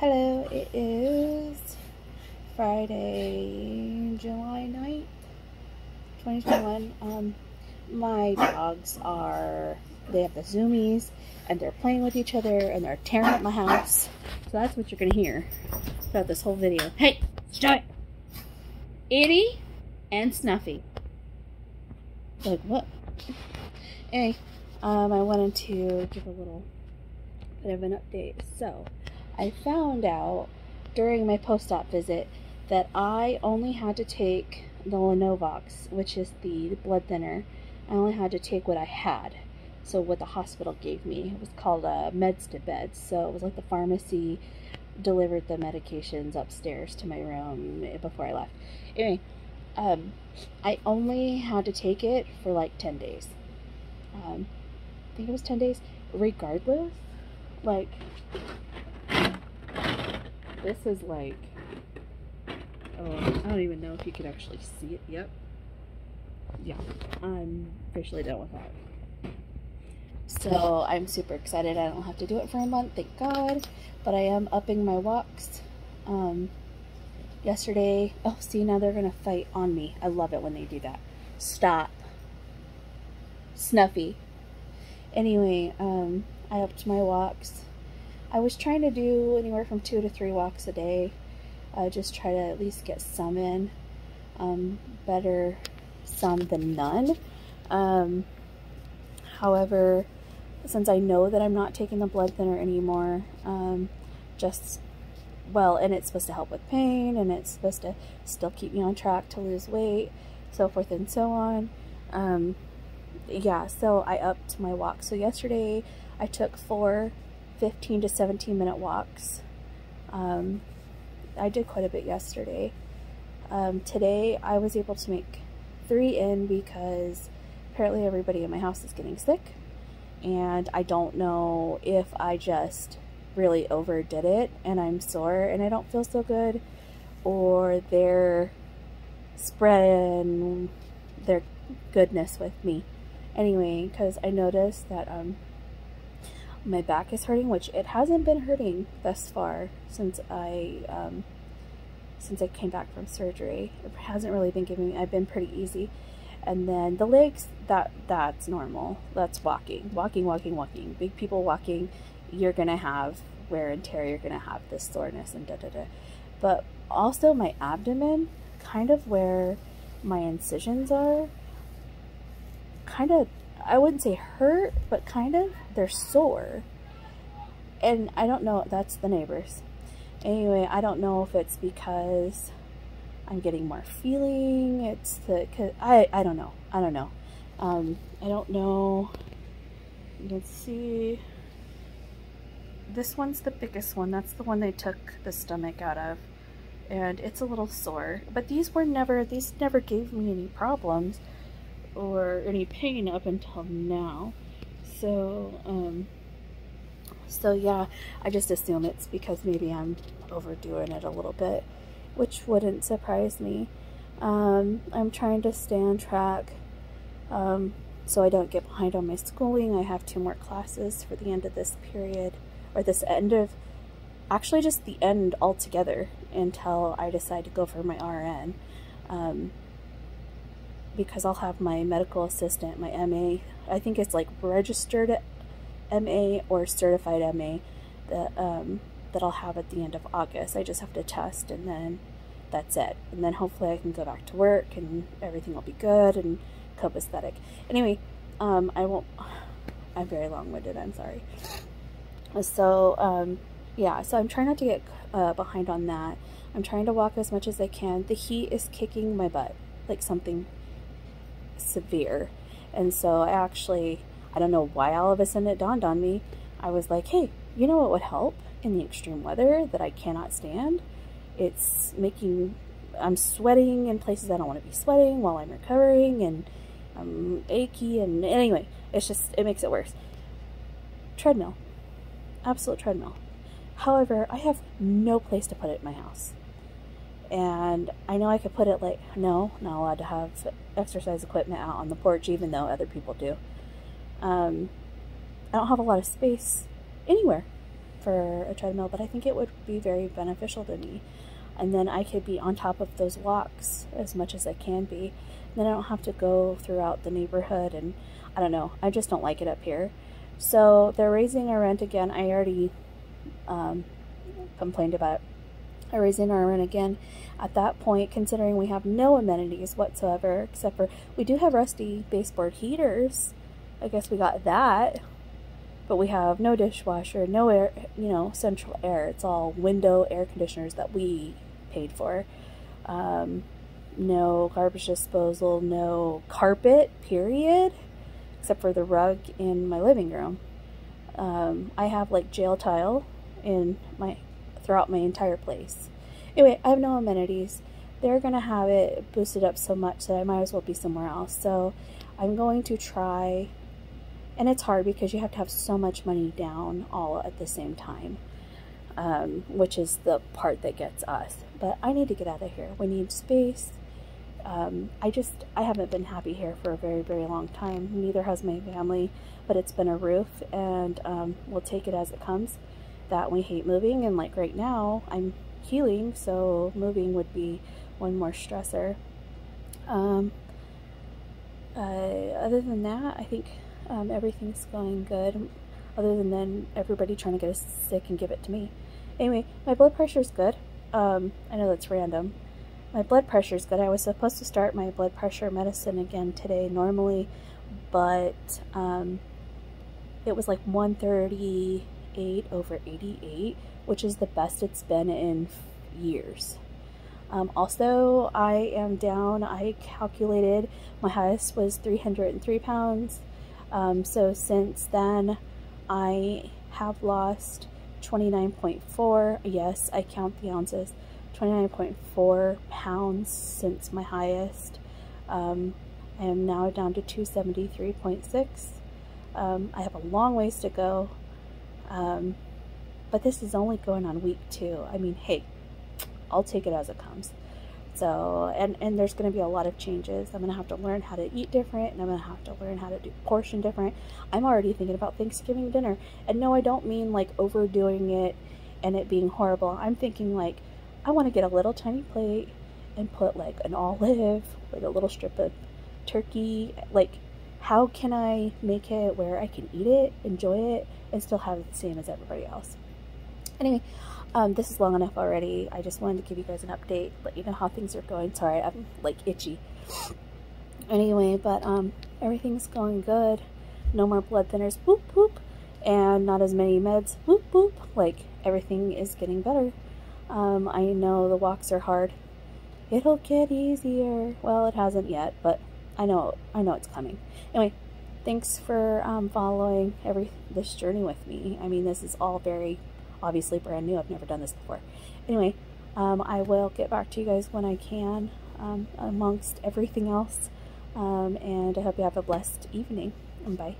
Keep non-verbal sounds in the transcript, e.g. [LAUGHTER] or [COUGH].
Hello, it is Friday, July 9th, 2021. Um, my dogs are, they have the zoomies and they're playing with each other and they're tearing up my house. So that's what you're going to hear throughout this whole video. Hey, stop it! Itty and Snuffy. Like, what? Anyway, um, I wanted to give a little bit of an update. So, I found out during my post-op visit that I only had to take the Lovenox, which is the blood thinner. I only had to take what I had. So what the hospital gave me. It was called uh, meds to beds. So it was like the pharmacy delivered the medications upstairs to my room before I left. Anyway, um, I only had to take it for like 10 days. Um, I think it was 10 days. Regardless, like, this is like, oh, I don't even know if you could actually see it. Yep. Yeah, I'm officially done with that. So I'm super excited. I don't have to do it for a month, thank God. But I am upping my walks. Um, yesterday, oh, see, now they're going to fight on me. I love it when they do that. Stop. Snuffy. Anyway, um, I upped my walks. I was trying to do anywhere from two to three walks a day. Uh, just try to at least get some in. Um, better some than none. Um, however, since I know that I'm not taking the blood thinner anymore, um, just, well, and it's supposed to help with pain, and it's supposed to still keep me on track to lose weight, so forth and so on. Um, yeah, so I upped my walk. So yesterday I took four 15 to 17 minute walks. Um, I did quite a bit yesterday. Um, today I was able to make three in because apparently everybody in my house is getting sick and I don't know if I just really overdid it and I'm sore and I don't feel so good or they're spreading their goodness with me. Anyway, because I noticed that um, my back is hurting, which it hasn't been hurting thus far since I um, since I came back from surgery. It hasn't really been giving me, I've been pretty easy. And then the legs, that that's normal. That's walking, walking, walking, walking. Big people walking, you're gonna have wear and tear, you're gonna have this soreness and da da da. But also my abdomen, kind of where my incisions are, kind of I wouldn't say hurt, but kind of, they're sore. And I don't know, that's the neighbors. Anyway, I don't know if it's because I'm getting more feeling, it's the, cause I, I don't know, I don't know. Um, I don't know, let's see, this one's the biggest one, that's the one they took the stomach out of. And it's a little sore, but these were never, these never gave me any problems or any pain up until now. So, um, so yeah, I just assume it's because maybe I'm overdoing it a little bit, which wouldn't surprise me. Um, I'm trying to stay on track um, so I don't get behind on my schooling. I have two more classes for the end of this period, or this end of, actually just the end altogether until I decide to go for my RN. Um, because I'll have my medical assistant, my MA, I think it's like registered MA or certified MA that, um, that I'll have at the end of August. I just have to test and then that's it. And then hopefully I can go back to work and everything will be good and copacetic. Anyway, um, I won't, [SIGHS] I'm very long-winded, I'm sorry. So, um, yeah, so I'm trying not to get uh, behind on that. I'm trying to walk as much as I can. The heat is kicking my butt, like something severe. And so I actually, I don't know why all of a sudden it dawned on me. I was like, hey, you know what would help in the extreme weather that I cannot stand? It's making, I'm sweating in places I don't want to be sweating while I'm recovering and I'm achy and anyway, it's just, it makes it worse. Treadmill. Absolute treadmill. However, I have no place to put it in my house. And I know I could put it like, no, not allowed to have exercise equipment out on the porch, even though other people do. Um, I don't have a lot of space anywhere. for a treadmill, but I think it would be very beneficial to me. And then I could be on top of those walks as much as I can be. And then I don't have to go throughout the neighborhood and I don't know. I just don't like it up here. So they're raising our rent again. I already um, complained about raising our rent again at that point, considering we have no amenities whatsoever, except for we do have rusty baseboard heaters. I guess we got that, but we have no dishwasher, no air, you know, central air. It's all window air conditioners that we paid for. Um, no garbage disposal, no carpet, period, except for the rug in my living room. Um, I have like jail tile in my throughout my entire place. Anyway, I have no amenities. They're going to have it boosted up so much that I might as well be somewhere else. So I'm going to try, and it's hard because you have to have so much money down all at the same time, um, which is the part that gets us. But I need to get out of here. We need space. Um, I just, I haven't been happy here for a very, very long time. Neither has my family, but it's been a roof, and um, we'll take it as it comes that we hate moving and like right now I'm healing so moving would be one more stressor. Um, uh, other than that I think um, everything's going good other than then everybody trying to get us sick and give it to me. Anyway my blood pressure is good. Um, I know that's random. My blood pressure is good. I was supposed to start my blood pressure medicine again today normally but um, it was like 130 8 over 88, which is the best it's been in years. Um, also, I am down, I calculated my highest was 303 pounds. Um, so since then, I have lost 29.4. Yes, I count the ounces. 29.4 pounds since my highest. Um, I am now down to 273.6. Um, I have a long ways to go. Um, but this is only going on week two. I mean, hey, I'll take it as it comes. So, and, and there's going to be a lot of changes. I'm going to have to learn how to eat different, and I'm going to have to learn how to do portion different. I'm already thinking about Thanksgiving dinner. And no, I don't mean like overdoing it and it being horrible. I'm thinking like, I want to get a little tiny plate and put like an olive, like a little strip of turkey, like how can I make it where I can eat it, enjoy it, and still have it the same as everybody else? Anyway, um, this is long enough already. I just wanted to give you guys an update, let you know how things are going. Sorry, I'm like itchy. Anyway, but um, everything's going good. No more blood thinners, whoop whoop, and not as many meds, whoop whoop. Like everything is getting better. Um, I know the walks are hard. It'll get easier. Well, it hasn't yet, but I know, I know it's coming. Anyway, thanks for um, following every this journey with me. I mean, this is all very obviously brand new. I've never done this before. Anyway, um, I will get back to you guys when I can um, amongst everything else. Um, and I hope you have a blessed evening. Bye.